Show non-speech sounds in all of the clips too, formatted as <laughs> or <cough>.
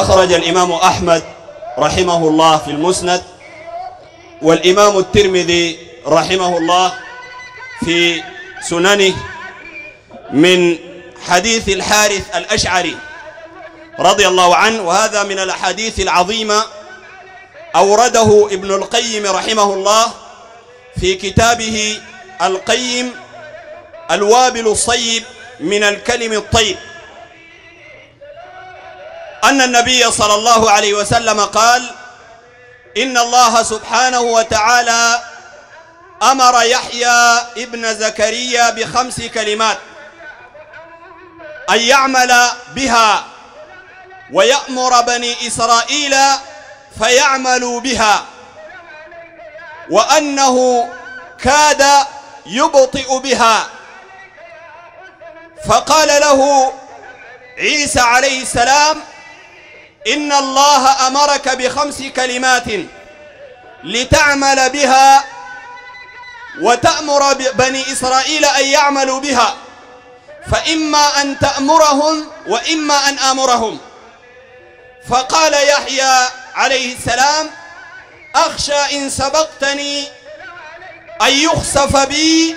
أخرج الإمام أحمد رحمه الله في المسند والإمام الترمذي رحمه الله في سننه من حديث الحارث الأشعري رضي الله عنه وهذا من الأحاديث العظيمة أورده ابن القيم رحمه الله في كتابه القيم الوابل الصيب من الكلم الطيب. أن النبي صلى الله عليه وسلم قال إن الله سبحانه وتعالى أمر يحيى ابن زكريا بخمس كلمات أن يعمل بها ويأمر بني إسرائيل فيعملوا بها وأنه كاد يبطئ بها. فقال له عيسى عليه السلام إن الله أمرك بخمس كلمات لتعمل بها وتأمر بني إسرائيل أن يعملوا بها فإما أن تأمرهم وإما أن آمرهم. فقال يحيى عليه السلام أخشى إن سبقتني أن يخسف بي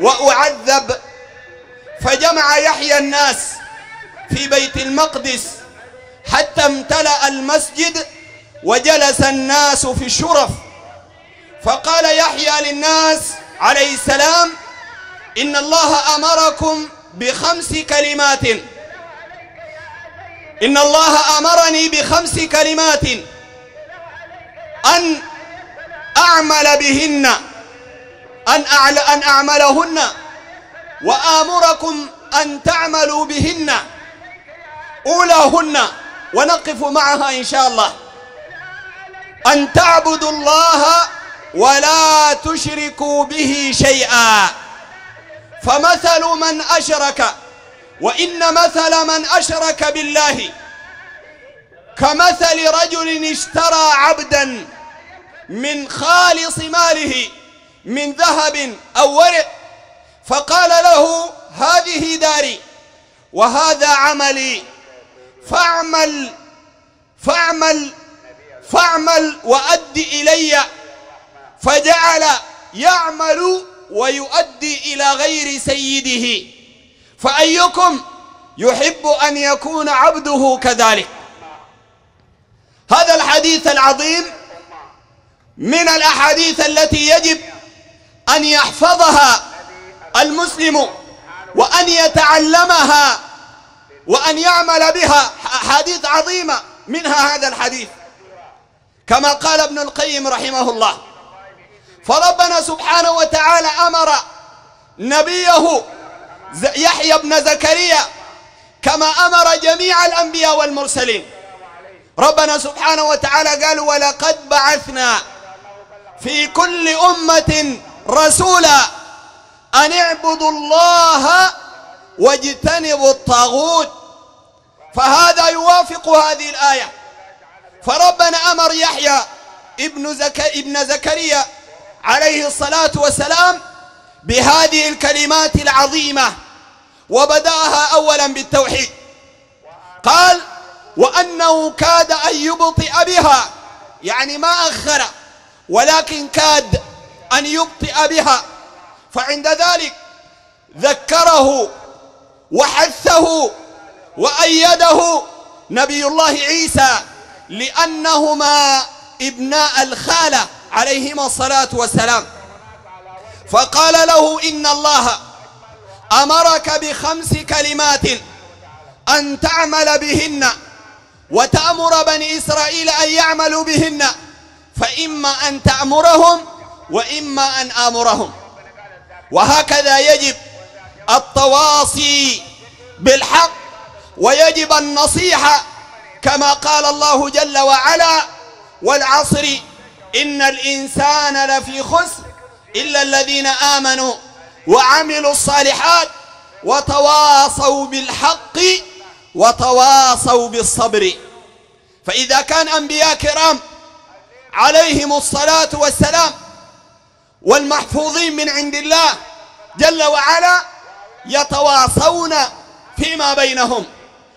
وأعذب. فجمع يحيى الناس في بيت المقدس حتى امتلأ المسجد وجلس الناس في الشرف. فقال يحيى للناس عليه السلام إن الله أمركم بخمس كلمات. إن الله أمرني بخمس كلمات. أن أعمل بهن أن أعل أن أعملهن وآمركم أن تعملوا بهن أولاهن. ونقف معها إن شاء الله. أن تعبدوا الله ولا تشركوا به شيئا. فمثل من أشرك وإن مثل من أشرك بالله كمثل رجل اشترى عبدا من خالص ماله من ذهب أو ورق فقال له هذه داري وهذا عملي. فاعمل فاعمل فاعمل وأد إلي. فجعل يعمل ويؤدي إلى غير سيده. فأيكم يحب أن يكون عبده كذلك؟ هذا الحديث العظيم من الأحاديث التي يجب أن يحفظها المسلم وأن يتعلمها وأن يعمل بها. أحاديث عظيمة منها هذا الحديث. كما قال ابن القيم رحمه الله. فربنا سبحانه وتعالى أمر نبيه يحيى بن زكريا كما أمر جميع الأنبياء والمرسلين. ربنا سبحانه وتعالى قال ولقد بعثنا في كل أمة رسولا أن اعبدوا الله واجتنبوا الطاغوت فهذا يوافق هذه الآية. فربنا أمر يحيى ابن, زك... ابن زكريا عليه الصلاة والسلام بهذه الكلمات العظيمة وبدأها أولا بالتوحيد. قال وأنه كاد أن يبطئ بها يعني ما أخر ولكن كاد أن يبطئ بها. فعند ذلك ذكره وحثه وأيده نبي الله عيسى لأنهما ابناء الخالة عليهما الصلاة والسلام. فقال له إن الله أمرك بخمس كلمات أن تعمل بهن وتأمر بني إسرائيل أن يعملوا بهن فإما أن تأمرهم وإما أن آمرهم. وهكذا يجب التواصي بالحق ويجب النصيحة كما قال الله جل وعلا والعصر إن الإنسان لفي خسر إلا الذين آمنوا وعملوا الصالحات وتواصوا بالحق وتواصوا بالصبر. فإذا كان أنبياء كرام عليهم الصلاة والسلام والمحفوظين من عند الله جل وعلا يتواصون فيما بينهم.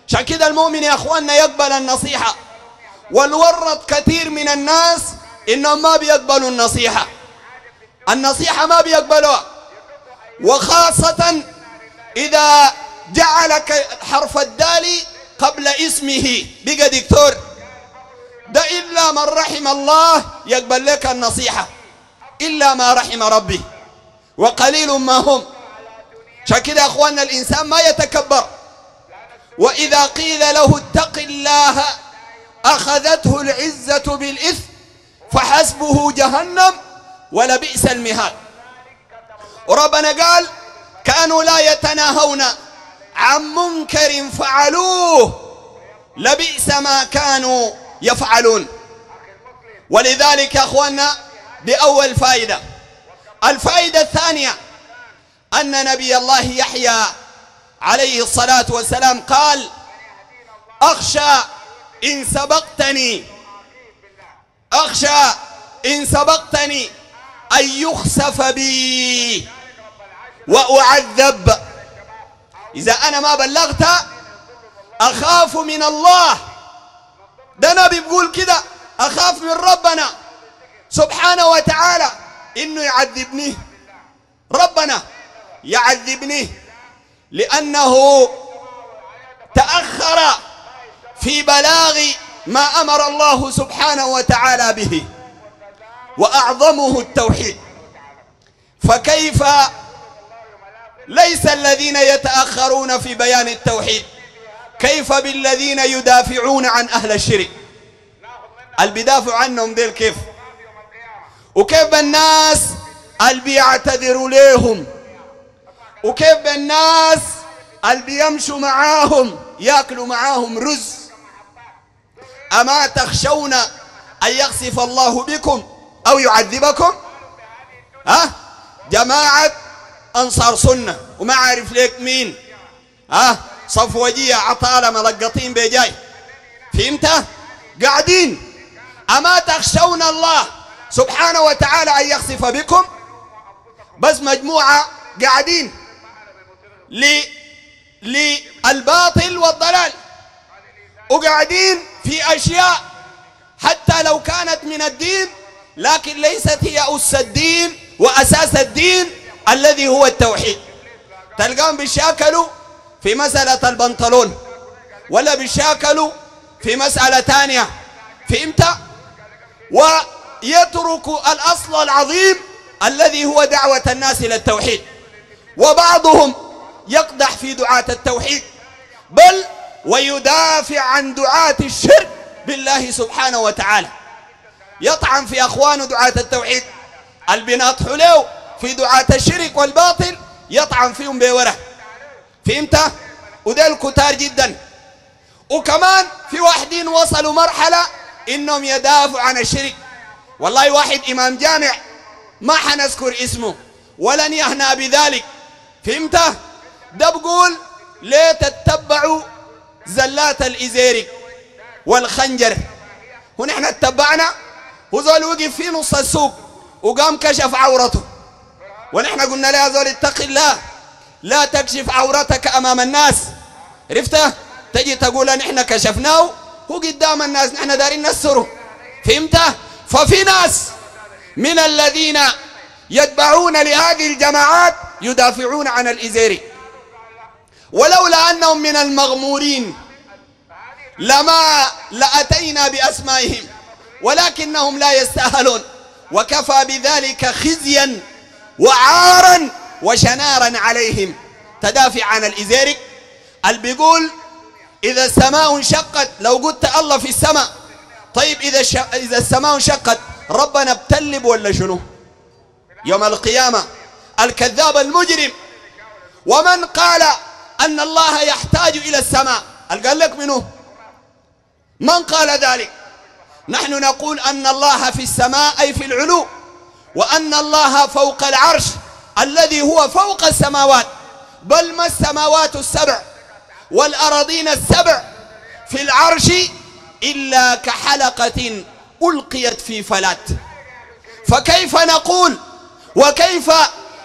عشان كده المؤمن يا إخواننا يقبل النصيحة. والورط كثير من الناس إنهم ما بيقبلوا النصيحة. النصيحة ما بيقبلوها. وخاصة إذا جعلك حرف الدال قبل اسمه. بقى دكتور. ده إلا من رحم الله يقبل لك النصيحة. إلا ما رحم ربي وقليل ما هم. عشان كده يا أخواننا الإنسان ما يتكبر وإذا قيل له اتق الله أخذته العزة بالإثم فحسبه جهنم ولبئس المهاد وربنا قال كانوا لا يتناهون عن منكر فعلوه لبئس ما كانوا يفعلون ولذلك يا اخواننا باول فائده الفائده الثانية أن نبي الله يحيى عليه الصلاة والسلام قال أخشى إن سبقتني أخشى إن سبقتني أن يخسف بي وأعذب. إذا أنا ما بلغت أخاف من الله. ده نبي بيقول كده أخاف من ربنا سبحانه وتعالى إنه يعذبني. ربنا يعذبني لأنه تأخر في بلاغ ما أمر الله سبحانه وتعالى به وأعظمه التوحيد. فكيف ليس الذين يتأخرون في بيان التوحيد؟ كيف بالذين يدافعون عن أهل الشرك؟ اللي بيدافعوا عنهم ديل كيف؟ وكيف بالناس اللي بيعتذروا ليهم؟ وكيف بالناس اللي بيمشوا معاهم ياكلوا معاهم رز؟ أما تخشون أن يخسف الله بكم أو يعذبكم؟ ها؟ جماعة أنصار سنة. وما عارف ليك مين. ها؟ صفوجيه عطالة ملقطين بجاي فهمت؟ قاعدين. أما تخشون الله سبحانه وتعالى أن يخسف بكم؟ بس مجموعة قاعدين. للباطل والضلال. وقاعدين في أشياء حتى لو كانت من الدين لكن ليست هي أس الدين وأساس الدين الذي هو التوحيد. تلقاهم بيشاكلوا في مسألة البنطلون ولا بيشاكلوا في مسألة ثانية. فهمت؟ ويترك الأصل العظيم الذي هو دعوة الناس إلى التوحيد. وبعضهم يقدح في دعاة التوحيد بل ويدافع عن دعاة الشرك بالله سبحانه وتعالى. يطعن في أخوانه دعاة التوحيد البنات حلو في دعاة الشرك والباطل يطعن فيهم بوره فهمت؟ وده الكتار جدا. وكمان في واحدين وصلوا مرحلة إنهم يدافعوا عن الشرك. والله واحد إمام جامع ما حنذكر اسمه ولن يهنى بذلك. فهمت؟ ده بقول ليه تتبعوا زلات الازيرك والخنجر. ونحن اتبعنا وزول وقف في نص السوق وقام كشف عورته. ونحن قلنا له يا زول اتق الله لا تكشف عورتك أمام الناس. عرفته؟ تجي تقول نحن كشفناه هو قدام الناس نحن دارين نسره فهمته؟ ففي ناس من الذين يتبعون لهذه الجماعات يدافعون عن الإزيري. ولولا أنهم من المغمورين لما لأتينا بأسمائهم ولكنهم لا يستاهلون. وكفى بذلك خزيا وعارا وشنارا عليهم. تدافع عن الإزيرك اللي بيقول إذا السماء انشقت لو قلت الله في السماء طيب إذا ش... إذا السماء انشقت ربنا بتلب ولا شنو؟ يوم القيامة. الكذاب المجرم. ومن قال أن الله يحتاج إلى السماء. قال لك منه من قال ذلك؟ نحن نقول أن الله في السماء أي في العلو وأن الله فوق العرش الذي هو فوق السماوات. بل ما السماوات السبع والأراضين السبع في العرش إلا كحلقة ألقيت في فلات. فكيف نقول وكيف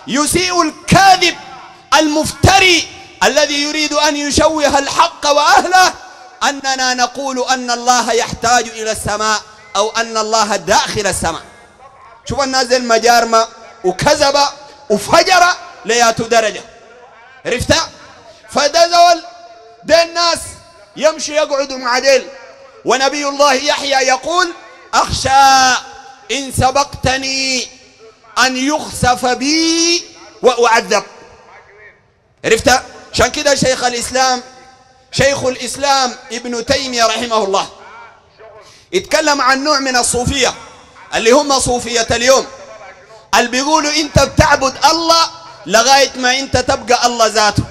يسيء الكاذب المفتري الذي يريد أن يشوه الحق وأهله أننا نقول أن الله يحتاج إلى السماء أو أن الله داخل السماء. شوف الناس دي المجارمة وكذب وفجر لياتوا درجة. عرفت؟ فده زول ده الناس يمشي يقعدوا مع ديل. ونبي الله يحيى يقول أخشى إن سبقتني أن يخسف بي وأعذب. عرفت؟ عشان كده شيخ الإسلام شيخ الإسلام ابن تيمية رحمه الله يتكلم عن نوع من الصوفية اللي هم صوفية اليوم. اللي بيقولوا انت بتعبد الله لغاية ما انت تبقى الله ذاته.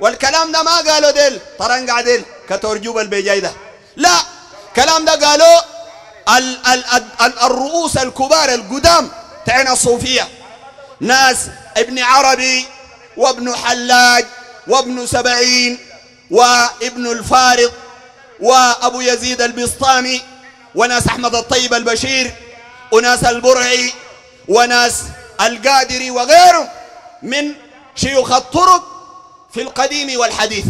والكلام ده ما قالوا ديل طرنقع ديل كتورجوب البيجاي ده. لا كلام ده قالوا ال ال ال الرؤوس الكبار القدام تعين الصوفية. ناس ابن عربي وابن حلاج وابن سبعين وابن الفارض وأبو يزيد البسطامي وناس أحمد الطيب البشير وناس البرعي وناس القادري وغيرهم من شيوخ الطرق في القديم والحديث.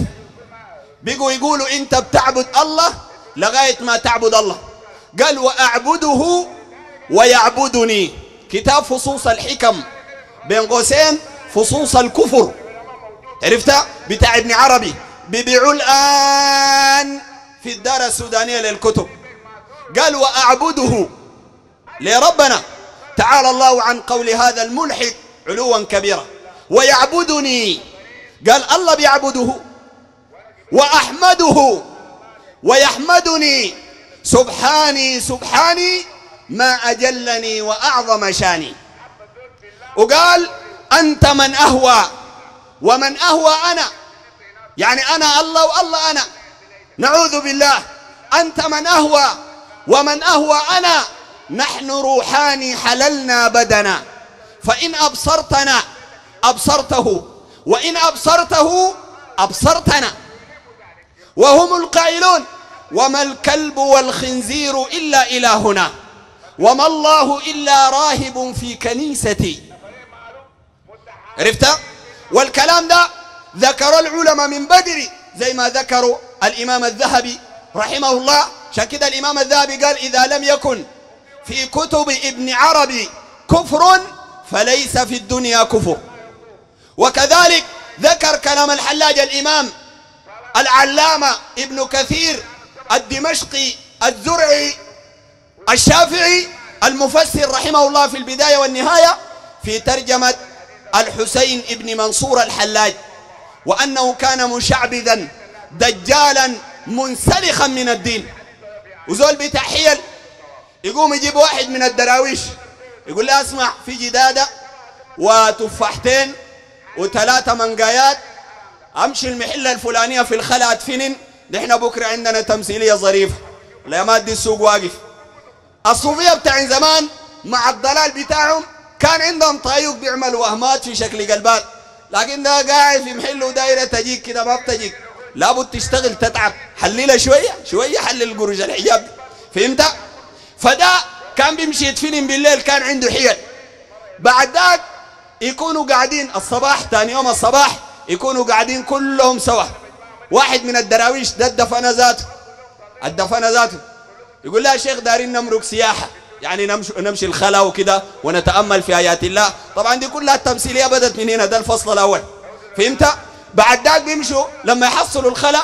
بيقوا يقولوا أنت بتعبد الله لغاية ما تعبد الله. قال وأعبده ويعبدني. كتاب فصوص الحكم. بين قوسين فصوص الكفر. عرفت؟ بتاع ابن عربي. بيبيعوا الآن في الدار السودانية للكتب. قال وأعبده لربنا. تعالى الله عن قول هذا الملحد علوا كبيرا. ويعبدني. قال الله بيعبده. وأحمده. ويحمدني. سبحاني سبحاني ما أجلني وأعظم شاني. وقال أنت من أهوى. ومن أهوى أنا. يعني أنا الله والله أنا. نعوذ بالله. أنت من أهوى ومن أهوى أنا. نحن روحان حللنا بدنا. فإن أبصرتنا أبصرته. وإن أبصرته أبصرتنا. وهم القائلون. وما الكلب والخنزير إلا إلهنا. وما الله إلا راهب في كنيستي. عرفت؟ والكلام ده ذكر العلماء من بدري زي ما ذكروا الإمام الذهبي رحمه الله. عشان كده الإمام الذهبي قال إذا لم يكن في كتب ابن عربي كفر فليس في الدنيا كفر. وكذلك ذكر كلام الحلاج الإمام العلامة ابن كثير الدمشقي الزرعي الشافعي المفسر رحمه الله في البداية والنهاية في ترجمة الحسين ابن منصور الحلاج وأنه كان مشعبذا دجالا منسلخا من الدين. وزول بتاع حيل يقوم يجيب واحد من الدراويش يقول له اسمع في جدادة وتفاحتين وثلاثة منقايات أمشي المحلة الفلانية في الخلا أدفنن نحن بكرة عندنا تمثيلية ظريفة. لا ادي السوق واقف. الصوفية بتاع زمان مع الضلال بتاعهم كان عندهم طايوق بيعمل وهمات في شكل قلبات لكن ده قاعد في محل ودايرة تجيك كده ما بتجيك. لابد تشتغل تتعب. حللها شوية شوية حلل قروش الحجاب فهمت؟ فده كان بيمشي يتفلم بالليل كان عنده حيل. بعد ذاك يكونوا قاعدين الصباح ثاني يوم الصباح يكونوا قاعدين كلهم سوا. واحد من الدراويش ده الدفنة ذاته. الدفنة ذاته. يقول لها شيخ دارين نمرق سياحة. يعني نمشي, نمشي الخلا وكده ونتأمل في آيات الله. طبعا دي كلها التمثيلية بدت من هنا ده الفصل الأول. فهمت؟ بعد ذاك بيمشوا لما يحصلوا الخلا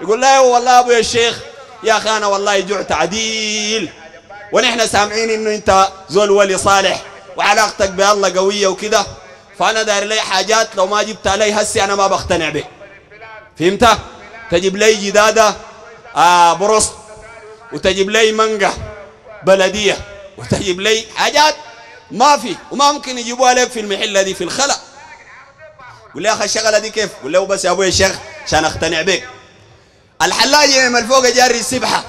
يقول لا والله ابويا الشيخ يا أخي أنا والله جعت عديل ونحن سامعين إنه أنت زول ولي صالح وعلاقتك بالله قوية وكده. فأنا داير لي حاجات لو ما جبتها لي هسي أنا ما بقتنع به. فهمت؟ تجيب لي جدادة آه برص وتجيب لي منقة بلدية. وتجيب لي حاجات ما في وما ممكن يجيبوها لك في المحله دي في الخلا. قول لي يا أخي الشغلة دي كيف؟ قول له بس يا أبوي الشيخ عشان أقتنع بك الحلاج يعمل فوق جاري سبحه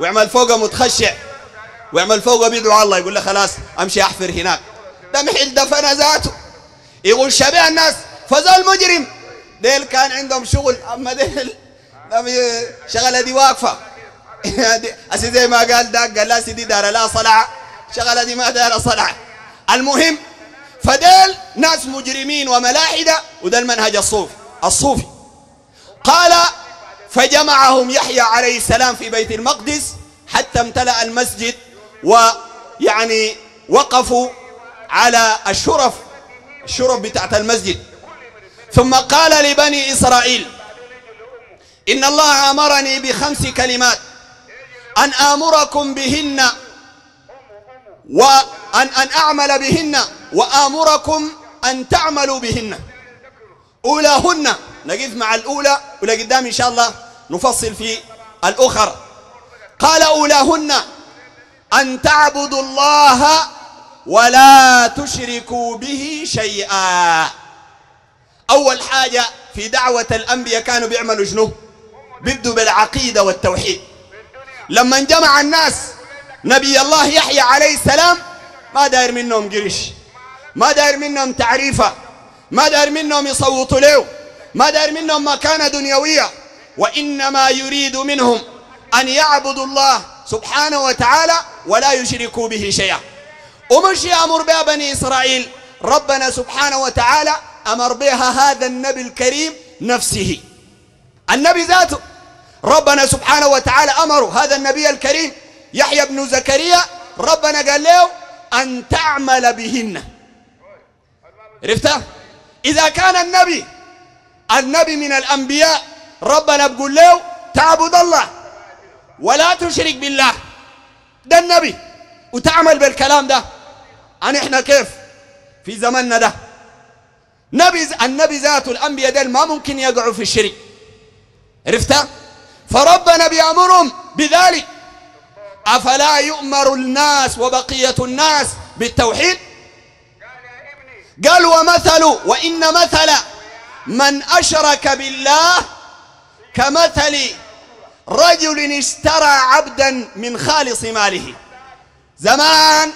ويعمل فوق متخشع ويعمل فوق بيدعو الله يقول له خلاص أمشي أحفر هناك. ده محل دفن ذاته. يقول شبيه الناس فذا المجرم ديل كان عندهم شغل أما ديل شغلة دي واقفة. أسي زي ما قال داك قال لا سيدي دار لا صلع شغلة دي ما دار صلع المهم فديل ناس مجرمين وملاحدة وده المنهج الصوفي. الصوفي. قال فجمعهم يحيى عليه السلام في بيت المقدس حتى امتلأ المسجد ويعني وقفوا على الشرف الشرف بتاعت المسجد. ثم قال لبني إسرائيل إن الله أمرني بخمس كلمات. أن آمركم بهن وأن أن أعمل بهن وآمركم أن تعملوا بهن. أولاهن. نقف مع الأولى ولقدام إن شاء الله نفصل في الأخر. قال أولاهن أن تعبدوا الله ولا تشركوا به شيئا. أول حاجة في دعوة الأنبياء كانوا بيعملوا شنو؟ بدوا بالعقيدة والتوحيد. لما جمع الناس نبي الله يحيى عليه السلام ما داير منهم قرش ما داير منهم تعريفة ما داير منهم يصوتوا له ما داير منهم مكانة دنيوية وإنما يريد منهم أن يعبدوا الله سبحانه وتعالى ولا يشركوا به شيئا. ومش يأمر بها بني إسرائيل ربنا سبحانه وتعالى أمر بها هذا النبي الكريم نفسه. النبي ذاته ربنا سبحانه وتعالى أمر هذا النبي الكريم يحيى بن زكريا ربنا قال له أن تعمل بهن. عرفتها إذا كان النبي النبي من الأنبياء ربنا بقول له تعبد الله ولا تشرك بالله. ده النبي. وتعمل بالكلام ده. أن إحنا كيف؟ في زمننا ده. نبي النبي ذاته الأنبياء ديل ما ممكن يقعوا في الشرك. عرفتها فربنا بيأمرهم بذلك. أفلا يؤمر الناس وبقية الناس بالتوحيد؟ قال ومثل وإن مثل من أشرك بالله كمثل رجل اشترى عبدا من خالص ماله. زمان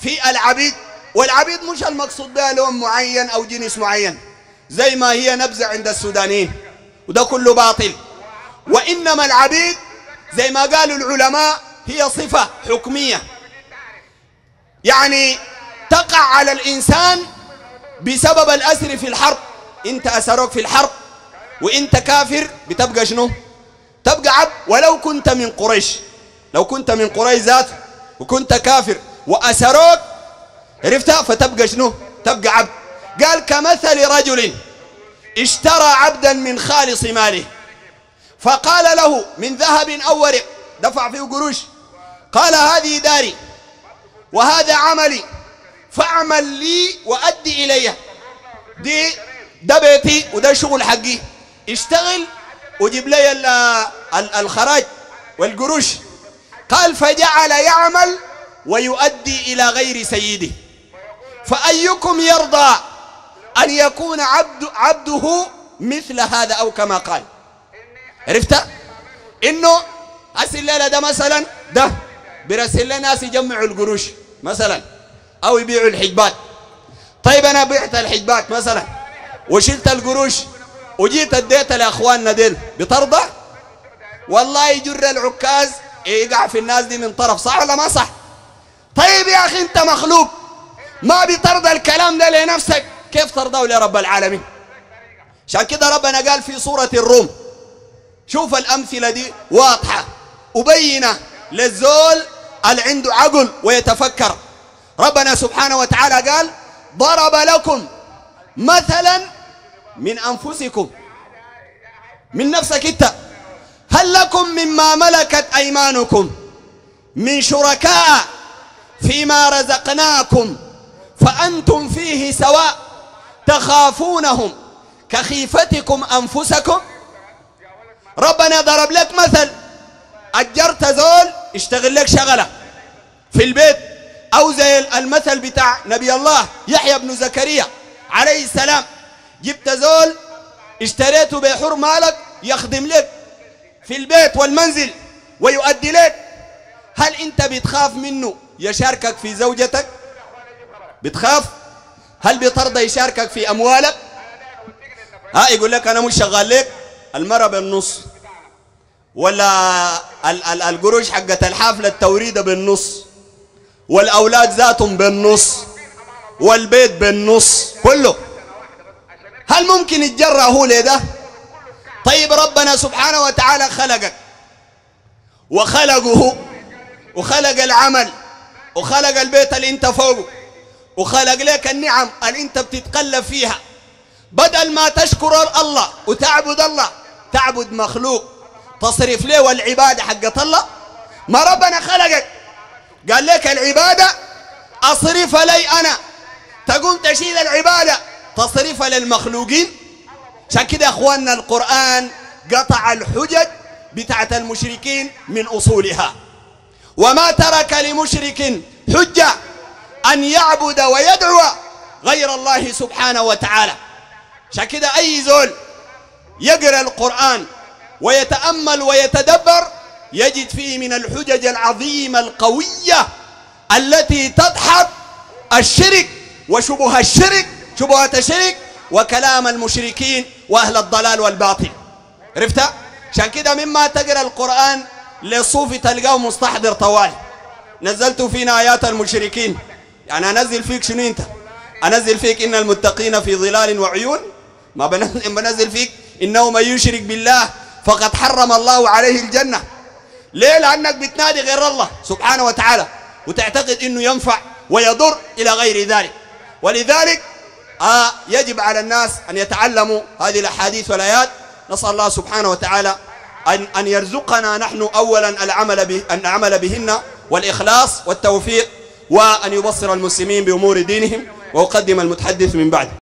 في العبيد والعبيد مش المقصود بها لون معين أو جنس معين زي ما هي نبذة عند السودانيين وده كله باطل. وإنما العبيد زي ما قالوا العلماء هي صفة حكمية. يعني تقع على الإنسان بسبب الأسر في الحرب. إنت أسروك في الحرب وإنت كافر بتبقى شنو؟ تبقى عبد. ولو كنت من قريش لو كنت من قريش ذات وكنت كافر وأسروك عرفتها؟ فتبقى شنو؟ تبقى عبد. قال كمثل رجل اشترى عبدا من خالص ماله. فقال له من ذهب أو ورق؟ دفع فيه قروش. قال هذه داري وهذا عملي فاعمل لي وأدي إلي دي ده بيتي وده شغل حقي. اشتغل وجيب لي الخراج والقروش. قال فجعل يعمل ويؤدي إلى غير سيده. فأيكم يرضى أن يكون عبد عبده مثل هذا أو كما قال. عرفت؟ إنه هسي الليلة ده مثلا ده برسل لنا ناس يجمعوا القروش مثلا أو يبيعوا الحجبات. طيب أنا بعت الحجبات مثلا وشلت القروش وجيت اديتها لأخواننا ديل بترضى والله يجر العكاز يقع في الناس دي من طرف صح ولا ما صح؟ طيب يا أخي أنت مخلوق ما بترضى الكلام ده لنفسك؟ كيف ترضى لرب العالمين؟ عشان كده ربنا قال في سورة الروم شوف الأمثلة دي واضحة وبينة للزول اللي عنده عقل ويتفكر. ربنا سبحانه وتعالى قال ضرب لكم مثلا من أنفسكم من نفسك أنت. هل لكم مما ملكت أيمانكم من شركاء فيما رزقناكم فأنتم فيه سواء تخافونهم كخيفتكم أنفسكم ربنا ضرب لك مثل. أجرت زول اشتغل لك شغلة. في البيت. أو زي المثل بتاع نبي الله يحيى بن زكريا عليه السلام. جبت زول اشتريته بحر مالك يخدم لك. في البيت والمنزل ويؤدي لك. هل أنت بتخاف منه يشاركك في زوجتك؟ بتخاف؟ هل بترضى يشاركك في أموالك؟ ها يقول لك أنا مش شغال لك. المرة بالنص. ولا القروش حقت الحافلة التوريدة بالنص. والأولاد ذاتهم بالنص. والبيت بالنص. كله. هل ممكن يتجرأ هو لده؟ طيب ربنا سبحانه وتعالى خلقك. وخلقه. وخلق العمل. وخلق البيت اللي انت فوقه. وخلق لك النعم اللي انت بتتقلب فيها. بدل ما تشكر الله وتعبد الله تعبد مخلوق. تصرف له والعبادة حقت الله؟ ما ربنا خلقك. قال لك العبادة أصرف لي أنا. تقوم تشيل العبادة تصرفها للمخلوقين. عشان كده أخواننا القرآن قطع الحجج بتاعت المشركين من أصولها. وما ترك لمشرك حجة أن يعبد ويدعو غير الله سبحانه وتعالى. عشان كده أي زول يقرأ القرآن ويتأمل ويتدبر يجد فيه من الحجج العظيمة القوية التي تدحض الشرك وشبه الشرك شبهة الشرك وكلام المشركين وأهل الضلال والباطل. عرفت؟ عشان كده مما تقرأ القرآن للصوفي تلقاه مستحضر طوال. نزلت فينا آيات المشركين. يعني أنزل فيك شنو أنت؟ أنزل فيك إن المتقين في ظلال وعيون ما بنزل, <laughs> فيك. إنه من يشرك بالله فقد حرم الله عليه الجنة. ليه؟ لأنك بتنادي غير الله سبحانه وتعالى وتعتقد أنه ينفع ويضر إلى غير ذلك. ولذلك آه يجب على الناس أن يتعلموا هذه الأحاديث والآيات. نسأل الله سبحانه وتعالى أن أن يرزقنا نحن أولا العمل به أن نعمل بهن والإخلاص والتوفيق وأن يبصر المسلمين بأمور دينهم وأقدم المتحدث من بعد.